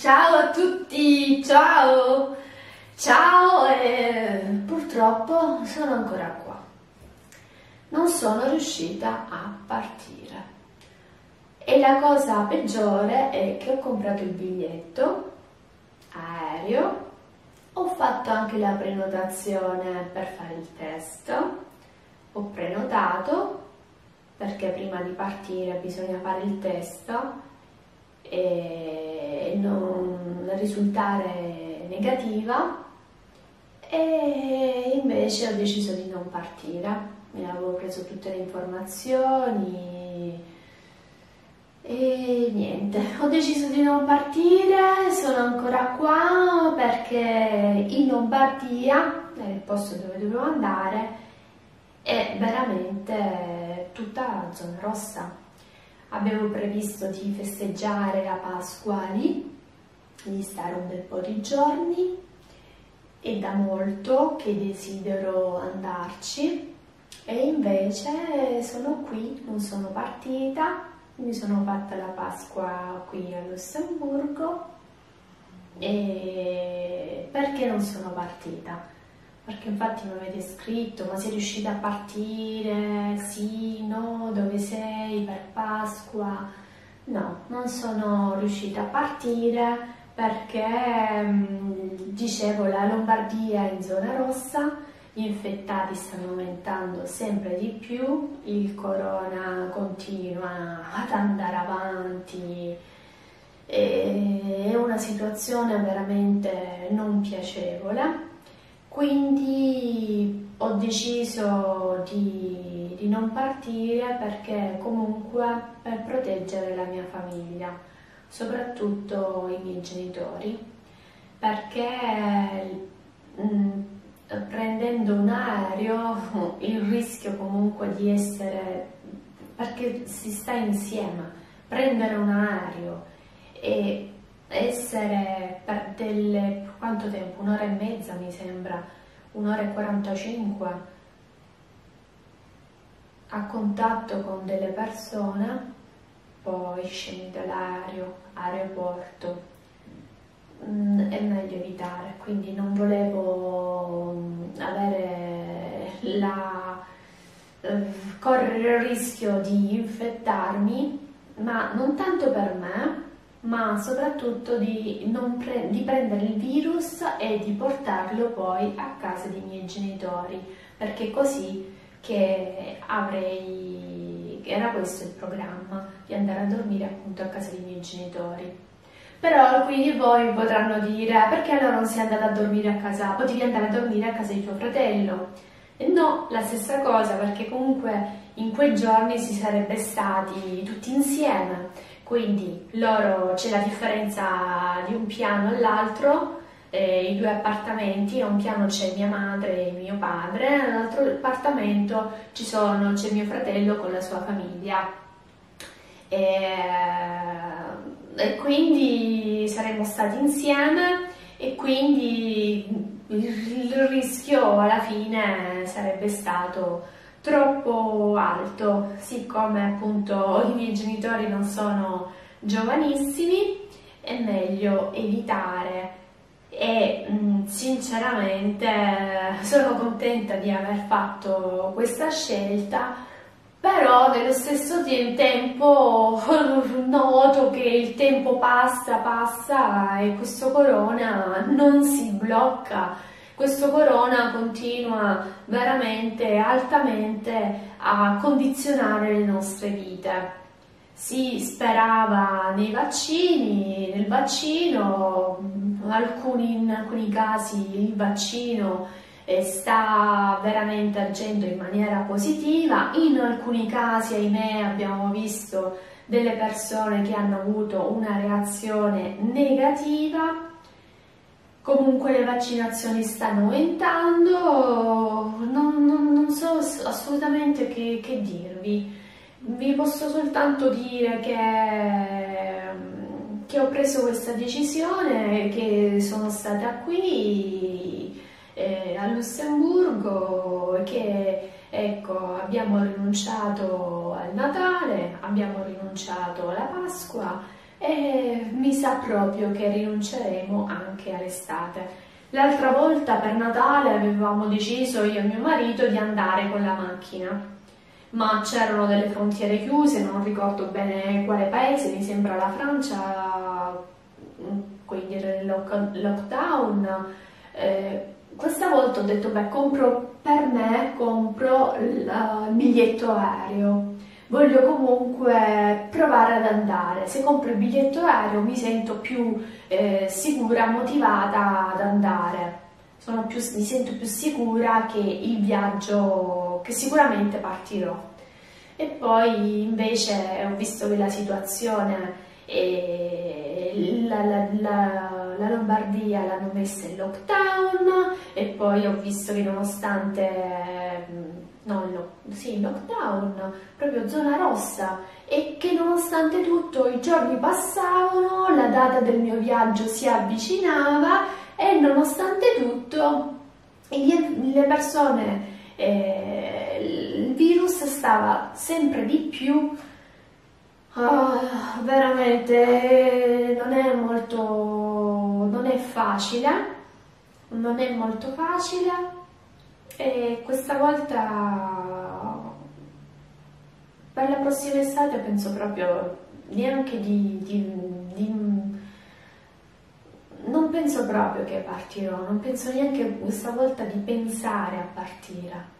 Ciao a tutti, ciao! Ciao e purtroppo sono ancora qua. Non sono riuscita a partire. E la cosa peggiore è che ho comprato il biglietto aereo, ho fatto anche la prenotazione per fare il test, ho prenotato perché prima di partire bisogna fare il test e non risultare negativa e invece ho deciso di non partire. Mi avevo preso tutte le informazioni e niente, ho deciso di non partire, sono ancora qua perché in Lombardia, nel posto dove dovevo andare, è veramente tutta zona rossa. Avevo previsto di festeggiare la Pasqua lì, di stare un bel po' di giorni e da molto che desidero andarci e invece sono qui, non sono partita, mi sono fatta la Pasqua qui a Lussemburgo e perché non sono partita? Perché infatti mi avete scritto, ma sei riuscita a partire? Sì, no, dove sei per Pasqua? No, non sono riuscita a partire perché mm, dicevo la Lombardia è in zona rossa, gli infettati stanno aumentando sempre di più, il corona continua ad andare avanti, è una situazione veramente non piacevole quindi ho deciso di, di, non partire perché comunque per proteggere la mia famiglia, soprattutto i miei genitori, perché mh, mm, prendendo un aereo il rischio comunque di essere, perché si sta insieme, prendere un aereo e essere per delle, quanto tempo? Un'ora e mezza mi sembra, un'ora e 45 a contatto con delle persone, poi scendi dall'aereo, aeroporto, mm, è meglio evitare, quindi non volevo mm, avere la, eh, correre il rischio di infettarmi, ma non tanto per me, ma soprattutto di, pre di, prendere il virus e di portarlo poi a casa dei miei genitori, perché così che avrei, era questo il programma, di andare a dormire appunto a casa dei miei genitori. Però di voi potranno dire perché allora non sei andata a dormire a casa, potevi andare a dormire a casa di tuo fratello. E no, la stessa cosa, perché comunque in quei giorni si sarebbe stati tutti insieme quindi loro c'è la differenza di un piano all'altro, eh, i due appartamenti, a un piano c'è mia madre e mio padre, nell'altro appartamento c'è mio fratello con la sua famiglia. E, e quindi saremmo stati insieme e quindi il rischio alla fine sarebbe stato troppo alto, siccome appunto i miei genitori non sono giovanissimi, è meglio evitare. E mm, sinceramente sono contenta di aver fatto questa scelta però nello stesso tempo noto che il tempo passa passa e questo corona non si blocca questo corona continua veramente altamente a condizionare le nostre vite. Si sperava nei vaccini, nel vaccino, alcuni, in alcuni casi il vaccino eh, sta veramente agendo in maniera positiva, in alcuni casi ahimè abbiamo visto delle persone che hanno avuto una reazione negativa Comunque le vaccinazioni stanno aumentando, non, non, non so assolutamente che, che, dirvi. Vi posso soltanto dire che, che, ho preso questa decisione, che sono stata qui eh, a Lussemburgo che ecco, abbiamo rinunciato al Natale, abbiamo rinunciato alla Pasqua e mi sa proprio che rinunceremo anche all'estate. L'altra volta per Natale avevamo deciso io e mio marito di andare con la macchina, ma c'erano delle frontiere chiuse, non ricordo bene quale paese, mi sembra la Francia, quindi era il lockdown. Eh, questa volta ho detto, beh, compro per me, compro il biglietto aereo voglio comunque provare ad andare. Se compro il biglietto aereo mi sento più eh, sicura, motivata ad andare. Più, mi sento più sicura che il viaggio, che sicuramente partirò. E poi invece ho visto che la situazione e la, la, la, la, Lombardia l'hanno messa in lockdown e poi ho visto che nonostante no, no, sì, lockdown, proprio zona rossa. E che nonostante tutto i giorni passavano, la data del mio viaggio si avvicinava e nonostante tutto le persone, eh, il virus stava sempre di più. Oh, veramente non è molto non è facile non è molto facile e questa volta per la prossima estate penso proprio neanche di, di, di non penso proprio che partirò non penso neanche questa volta di pensare a partire.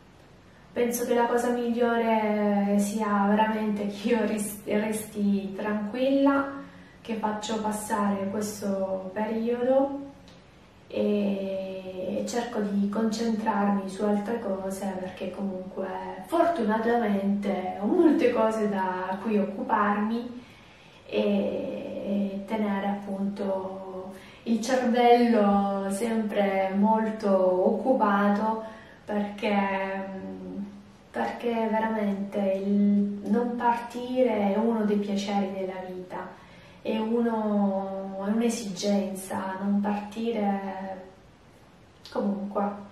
Penso che la cosa migliore sia veramente che io resti tranquilla, che faccio passare questo periodo e cerco di concentrarmi su altre cose perché comunque fortunatamente ho molte cose da cui occuparmi e tenere appunto il cervello sempre molto occupato perché perché veramente il non partire è uno dei piaceri della vita, è, uno, è un'esigenza, non partire comunque.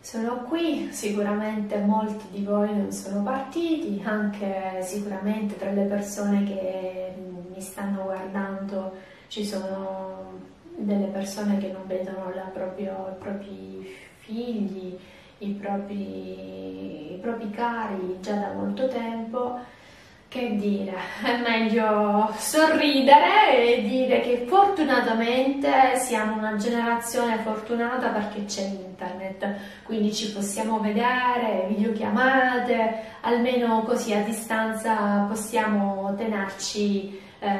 Sono qui, sicuramente molti di voi non sono partiti, anche sicuramente tra le persone che mi stanno guardando ci sono delle persone che non vedono proprio, i propri figli, i propri, i propri cari già da molto tempo, che dire, è meglio sorridere e dire che fortunatamente siamo una generazione fortunata perché c'è internet, quindi ci possiamo vedere, videochiamate, almeno così a distanza possiamo tenerci eh,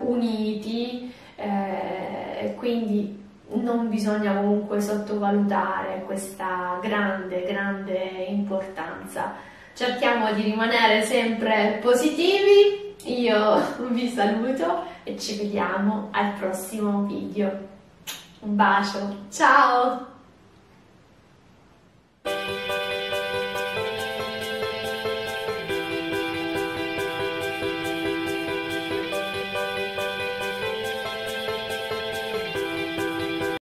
uniti, eh, quindi non bisogna comunque sottovalutare questa grande, grande importanza. Cerchiamo di rimanere sempre positivi, io vi saluto e ci vediamo al prossimo video. Un bacio, ciao!